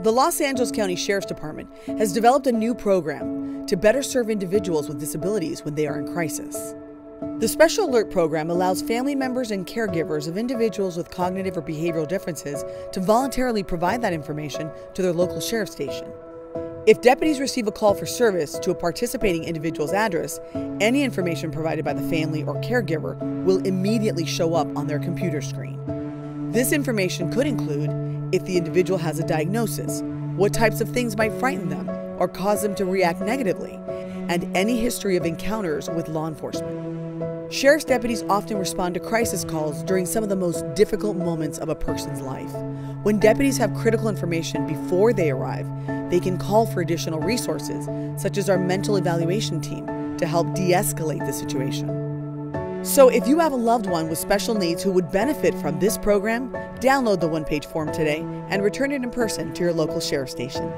The Los Angeles County Sheriff's Department has developed a new program to better serve individuals with disabilities when they are in crisis. The Special Alert Program allows family members and caregivers of individuals with cognitive or behavioral differences to voluntarily provide that information to their local sheriff station. If deputies receive a call for service to a participating individual's address, any information provided by the family or caregiver will immediately show up on their computer screen. This information could include if the individual has a diagnosis, what types of things might frighten them or cause them to react negatively, and any history of encounters with law enforcement. Sheriff's deputies often respond to crisis calls during some of the most difficult moments of a person's life. When deputies have critical information before they arrive, they can call for additional resources, such as our mental evaluation team, to help de escalate the situation. So, if you have a loved one with special needs who would benefit from this program, download the one page form today and return it in person to your local sheriff station.